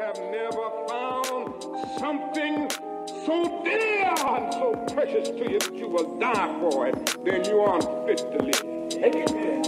have never found something so dear and so precious to you that you will die for it, then you aren't fit to live.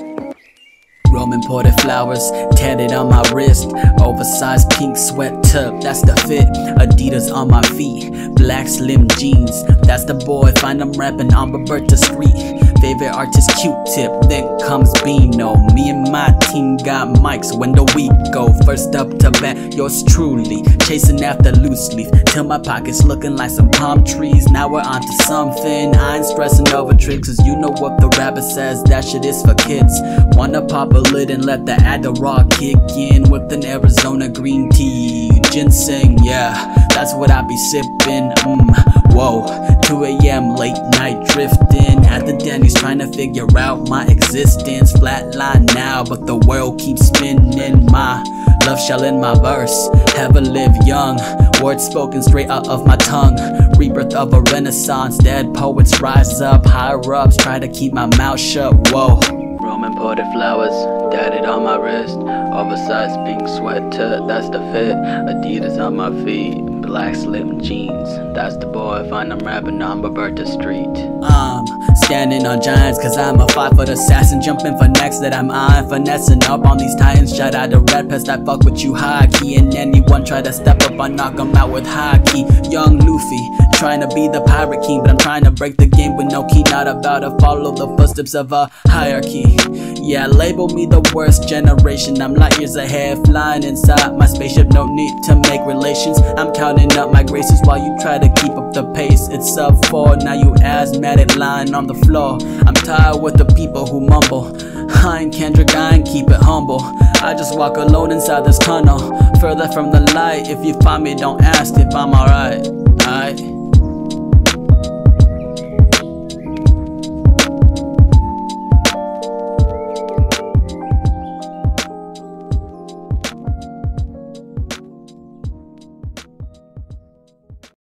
Roman ported flowers tatted on my wrist. Oversized pink sweat tub, that's the fit. Adidas on my feet. Black slim jeans, that's the boy. Find them rapping on Roberta Street. Favorite artist Q-Tip, then comes Bino. Me and my team got mics when the week go. First up to bat, yours truly. Chasing after loose leaf, till my pockets looking like some palm trees. Now we're onto something. I ain't stressing over tricks, cause you know what the rapper says. That shit is for kids. Wanna pop a and let the Adderall kick in with an Arizona green tea. Ginseng, yeah, that's what I be sipping. Mm, whoa, 2 a.m. late night drifting at the Denny's trying to figure out my existence. Flatline now, but the world keeps spinning. My love shall in my verse, ever live young. Words spoken straight out of my tongue. Rebirth of a renaissance, dead poets rise up. Higher ups try to keep my mouth shut. Whoa. Roman ported flowers, tatted on my wrist. Oversized pink sweater, that's the fit. Adidas on my feet, black slim jeans. That's the boy, find them rapping on Roberta Street. Um, standing on giants, cause I'm a five foot assassin. Jumping for next that I'm on, finessing up on these titans. Shout out to Red Pest, I fuck with you high key. And anyone try to step up, I knock 'em out with high key. Young Luffy, trying to be the pirate king, but I'm trying to break the game with no key. Not about to follow the footsteps of a hierarchy. Yeah, label me the worst generation. I'm light years ahead, flying inside my spaceship. No need to make relations. I'm counting up my graces while you try to keep up the pace. It's sub four, now you asthmatic lying on the floor. I'm tired with the people who mumble. I ain't Kendrick, I ain't keep it humble. I just walk alone inside this tunnel. Further from the light, if you find me, don't ask if I'm alright.